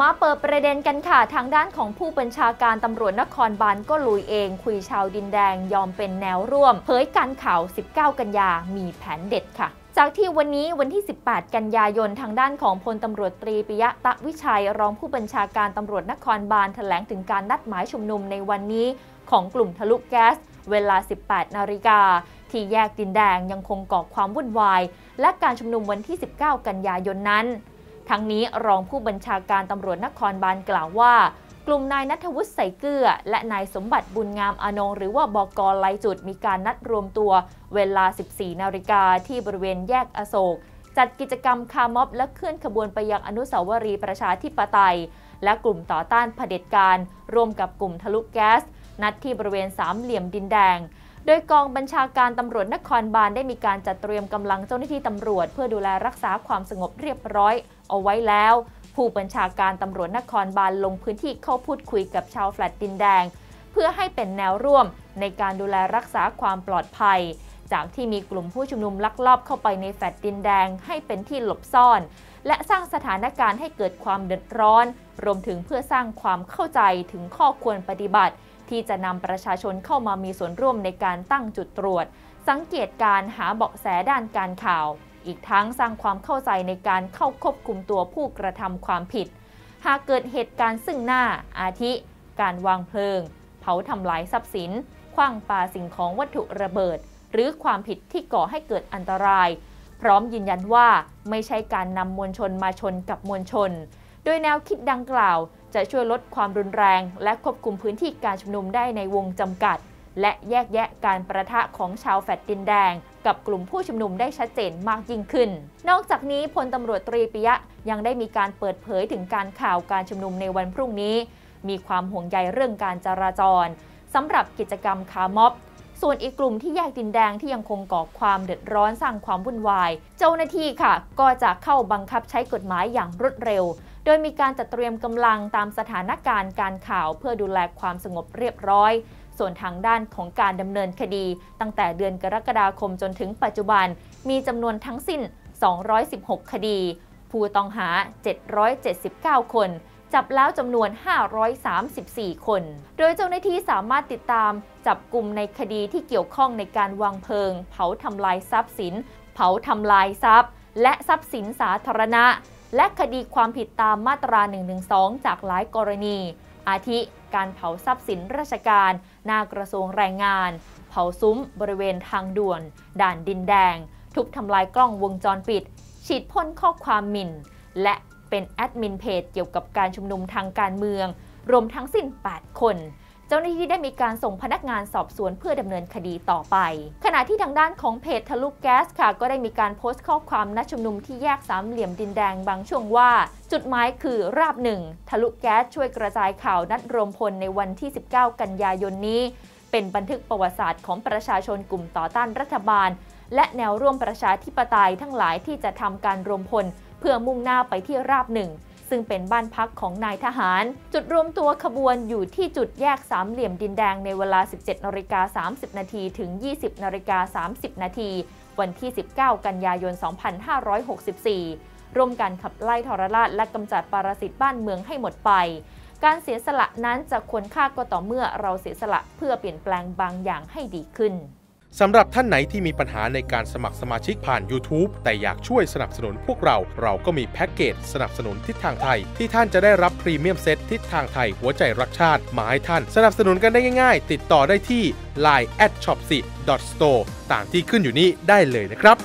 มาเปิดประเด็นกันค่ะ ทางด้านของผู้บัญชาการตำรวจนครบาลก็ลุยเอง คุยชาวดินแดงยอมเป็นแนวร่วม เผยการข่าว 19 กันยา มีแผนเด็ดค่ะจากที่วันนี้วันที่ 18 กันยายนทางด้านของพลตำรวจตรีปิยะตะวิชัย รองผู้บัญชาการตำรวจนครบาลแถลงถึงการนัดหมายชุมนุมในวันนี้ของกลุ่มทะลุแก๊ส เวลา 18 นาฬิกา ที่แยกดินแดงยังคงก่อความวุ่นวาย และการชุมนุมวันที่ 19 กันยายนนั้น ทั้งนี้รองผู้บัญชาการตำรวจนครบาลกล่าวว่า กลุ่มนายนัทวุฒิใส่เกลือ และนายสมบัติบุญงามอนงหรือว่าบกไลจุดมีการนัดรวมตัว เวลา 14 นาฬิกาที่บริเวณแยกอโศก จัดกิจกรรมคาร์ม็อบ และเคลื่อนขบวนไปยังอนุสาวรีย์ประชาธิปไตย และกลุ่มต่อต้านเผด็จการร่วมกับกลุ่มทะลุแก๊ส นัดที่บริเวณสามเหลี่ยมดินแดง โดยกองบัญชาการตำรวจนครบาลได้มีการจัดเตรียมกำลังเจ้าหน้าที่ตำรวจ เพื่อดูแลรักษาความสงบเรียบร้อย เอาไว้แล้ว ผู้บัญชาการตำรวจนครบาลลงพื้นที่เข้าพูดคุยกับชาวแฟลตดินแดง เพื่อให้เป็นแนวร่วมในการดูแลรักษาความปลอดภัย จากที่มีกลุ่มผู้ชุมนุมลักลอบเข้าไปในแฟลตดินแดงให้เป็นที่หลบซ่อน และสร้างสถานการณ์ให้เกิดความเดือดร้อน รวมถึงเพื่อสร้างความเข้าใจถึงข้อควรปฏิบัติ ที่จะนำประชาชนเข้ามามีส่วนร่วมในการตั้งจุดตรวจ สังเกตการหาเบาะแสด้านการข่าว อีกทั้งสร้างความเข้าใจในการเข้าควบคุมตัวผู้กระทำความผิด หากเกิดเหตุการณ์ซึ่งหน้าอาทิ การวางเพลิง เผาทำลายทรัพย์สินคว้างปาสิ่งของวัตถุระเบิด หรือความผิดที่ก่อให้เกิดอันตราย พร้อมยืนยันว่าไม่ใช่การนำมวลชนมาชนกับมวลชน โดยแนวคิดดังกล่าว จะช่วยลดความรุนแรง และควบคุมพื้นที่การชุมนุมได้ในวงจำกัด และแยกแยะการประทะของชาวแฟดดินแดง กับกลุ่มผู้ชุมนุมได้ชัดเจนมากยิ่งขึ้น นอกจากนี้พลตำรวจตรีปิยะยังได้มีการเปิดเผยถึงการข่าวการชุมนุมในวันพรุ่งนี้ มีความห่วงใยเรื่องการจราจรสำหรับกิจกรรมคาร์ม็อบ ส่วนอีกกลุ่มที่แยกดินแดงที่ยังคงก่อความเดือดร้อนสร้างความวุ่นวาย เจ้าหน้าที่ค่ะ ก็จะเข้าบังคับใช้กฎหมายอย่างรวดเร็ว โดยมีการจัดเตรียมกำลังตามสถานการณ์การข่าวเพื่อดูแลความสงบเรียบร้อยส่วนทางด้านของการดำเนินคดี ตั้งแต่เดือนกรกฎาคมจนถึงปัจจุบัน มีจำนวนทั้งสิ้น 216 คดี ผู้ต้องหา 779 คน จับแล้วจำนวน 534 คน โดยเจ้าหน้าที่สามารถติดตามจับกลุ่มในคดีที่เกี่ยวข้องในการวางเพลิง เผาทำลายทรัพย์สิน เผาทำลายทรัพย์ และทรัพย์สินสาธารณะ และคดีความผิดตามมาตรา 112 จากหลายกรณี อาทิ การเผาทรัพย์สินราชการ หน้ากระทรวงแรงงาน เผาซุ้ม บริเวณทางด่วน ด่านดินแดง ทุบทำลายกล้องวงจรปิด ฉีดพ่นข้อความหมิ่น และ เป็นแอดมินเพจเกี่ยวกับการชุมนุมทางการเมือง รวมทั้งสิ้น 8 คน เจ้าหน้าที่ได้มีการส่งพนักงานสอบสวนเพื่อดำเนินคดีต่อไป ขณะที่ทางด้านของเพจทะลุแก๊สค่ะ ก็ได้มีการโพสต์ข้อความนัดชุมนุมที่แยกสามเหลี่ยมดินแดงบางช่วงว่า จุดหมายคือราบหนึ่งทะลุแก๊สช่วยกระจายข่าวนัดรวมพลในวันที่ 19 กันยายนนี้ เป็นบันทึกประวัติศาสตร์ของประชาชนกลุ่มต่อต้านรัฐบาล และแนวร่วมประชาธิปไตยทั้งหลายที่จะทำการรวมพล เพื่อมุ่งหน้าไปที่ราบหนึ่งซึ่งเป็นบ้านพักของนายทหาร จุดรวมตัวขบวนอยู่ที่จุดแยกสามเหลี่ยมดินแดงในเวลา 17นาฬิกา30 นาทีถึง 20นาฬิกา30 นาทีวันที่ 19 กันยายน 2564 ร่วมกันขับไล่ทรราชและกำจัดปรสิตบ้านเมืองให้หมดไป การเสียสละนั้นจะควรค่าก็ต่อเมื่อเราเสียสละเพื่อเปลี่ยนแปลงบางอย่างให้ดีขึ้น สำหรับท่านไหนที่มีปัญหาในการสมัครสมาชิกผ่าน YouTube แต่อยากช่วยสนับสนุนพวกเรา เราก็มีแพ็กเกจสนับสนุนทิศทางไทย ที่ท่านจะได้รับพรีเมียมเซตทิศทางไทยหัวใจรักชาติมาให้ท่าน สนับสนุนกันได้ง่ายๆ ติดต่อได้ที่ line at shop 4 store ตามที่ขึ้นอยู่นี้ได้เลยนะครับ